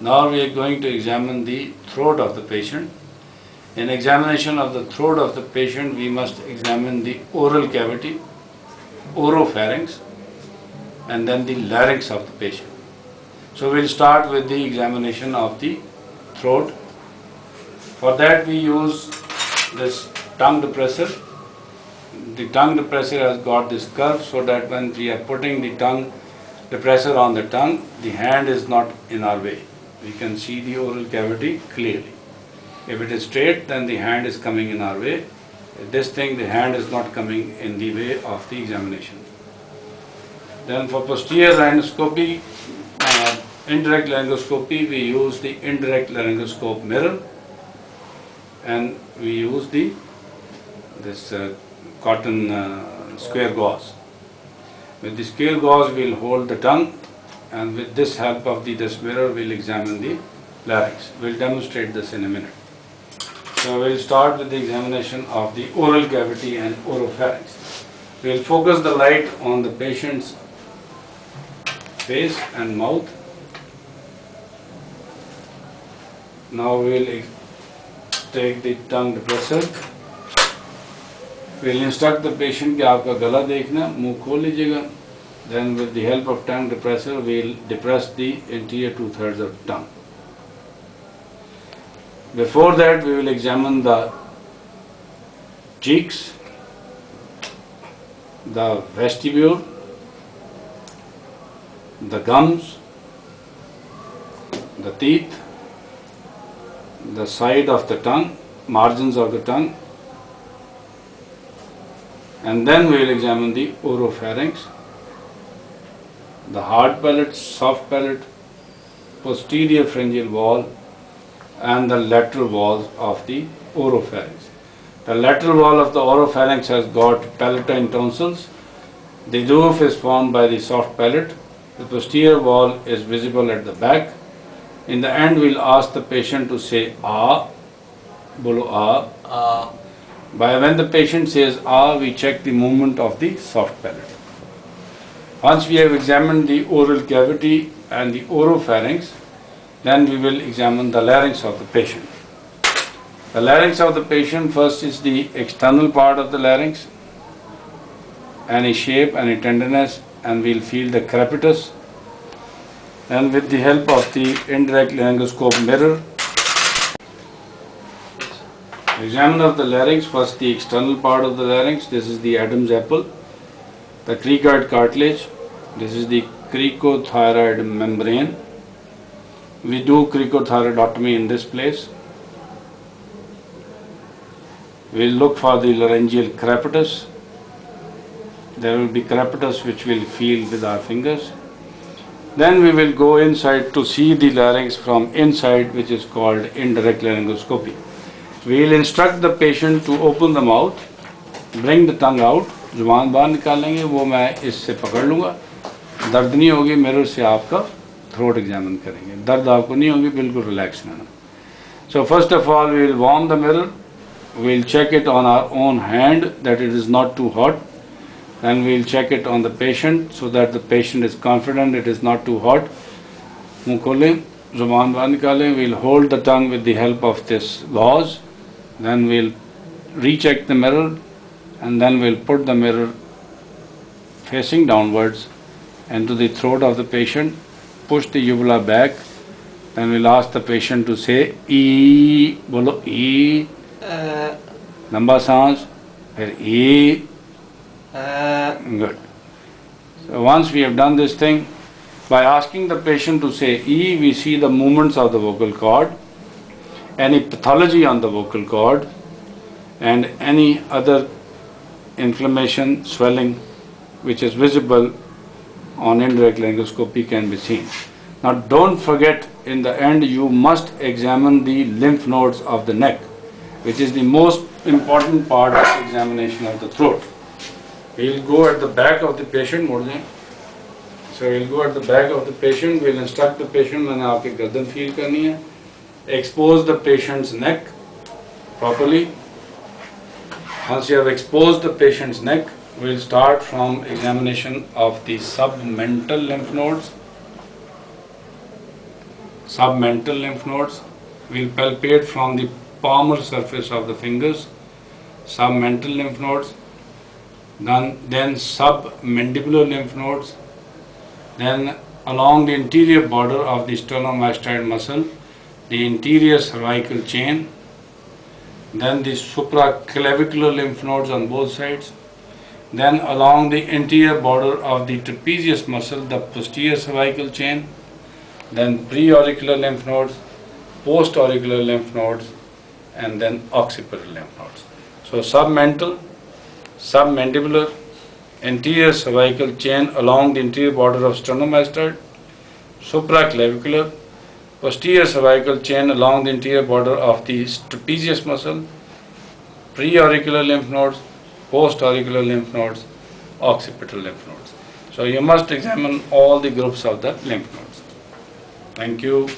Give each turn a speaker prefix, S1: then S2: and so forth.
S1: Now we are going to examine the throat of the patient. In examination of the throat of the patient, we must examine the oral cavity, oropharynx, and then the larynx of the patient. So we'll start with the examination of the throat. For that we use this tongue depressor. The tongue depressor has got this curve so that when we are putting the tongue depressor on the tongue, the hand is not in our way. We can see the oral cavity clearly. If it is straight, then the hand is coming in our way. This thing, the hand is not coming in the way of the examination. Then for posterior laryngoscopy, uh, indirect laryngoscopy, we use the indirect laryngoscope mirror and we use the this uh, cotton uh, square gauze. With the square gauze, we'll hold the tongue and with this help of the this mirror, we'll examine the larynx. We'll demonstrate this in a minute. So we'll start with the examination of the oral cavity and oropharynx. We'll focus the light on the patient's face and mouth. Now we'll ex- take the tongue depressor. We'll instruct the patient कि आपका गला देखना मुंह खोल लीजिएगा then with the help of tongue depressor we'll depress the anterior two thirds of tongue. Before that we will examine the cheeks, the vestibule, the gums, the teeth, the side of the tongue, margins of the tongue, and then we will examine the oropharynx, the hard palate, soft palate, posterior pharyngeal wall, and the lateral walls of the oropharynx. The lateral wall of the oropharynx has got palatine tonsils. The roof is formed by the soft palate. The posterior wall is visible at the back. In the end, we'll ask the patient to say ah, bolo ah.
S2: Uh,
S1: By when the patient says ah, we check the movement of the soft palate. Once we have examined the oral cavity and the oropharynx, then we will examine the larynx of the patient. The larynx of the patient first is the external part of the larynx, any shape, any tenderness, and we'll feel the crepitus. Then with the help of the indirect laryngoscope mirror, examine of the larynx, first the external part of the larynx, this is the Adam's apple, the cricoid cartilage, this is the cricothyroid membrane. We do cricothyroidotomy in this place. We'll look for the laryngeal crepitus. There will be crepitus which we'll feel with our fingers. Then we will go inside to see the larynx from inside which is called indirect laryngoscopy. We'll instruct the patient to open the mouth, bring the tongue out, ज़ुबान बाहर निकालेंगे, वो मैं इससे पकड़ लूँगा। दर्द नहीं होगी, मेरे से आपका थ्रोट एग्जामिन करेंगे। दर्द आपको नहीं होगी, बिल्कुल रिलैक्स में so first of all we'll warm the mirror we'll check it on our own hand that it is not too hot then we'll check it on the patient so that the patient is confident it is not too hot मुँह खोलें, ज़ुबान बाहर निकालें we'll hold the tongue with the help of this gauze then we'll recheck the mirror and then we'll put the mirror facing downwards into the throat of the patient, push the uvula back, then we'll ask the patient to say E, bolo E, Number sounds, then E, good. So once we have done this thing, by asking the patient to say E, we see the movements of the vocal cord, any pathology on the vocal cord, and any other inflammation swelling which is visible on indirect laryngoscopy can be seen now don't forget in the end you must examine the lymph nodes of the neck which is the most important part of examination of the throat. We'll go at the back of the patient, more than. So we'll go at the back of the patient, we'll instruct the patient when आपकी गर्दन feel करनी है. Expose the patient's neck properly. once you have exposed the patient's neck, we'll start from examination of the submental lymph nodes. submental lymph nodes. We'll palpate from the palmar surface of the fingers, submental lymph nodes, then, then submandibular lymph nodes, then along the anterior border of the sternomastoid muscle, the anterior cervical chain, then the supraclavicular lymph nodes on both sides, then along the anterior border of the trapezius muscle, the posterior cervical chain, then preauricular lymph nodes, postauricular lymph nodes, and then occipital lymph nodes. So submental, submandibular, anterior cervical chain along the anterior border of sternomastoid, supraclavicular, posterior cervical chain along the anterior border of the trapezius muscle, preauricular lymph nodes, postauricular lymph nodes, occipital lymph nodes. So you must examine all the groups of the lymph nodes. Thank you.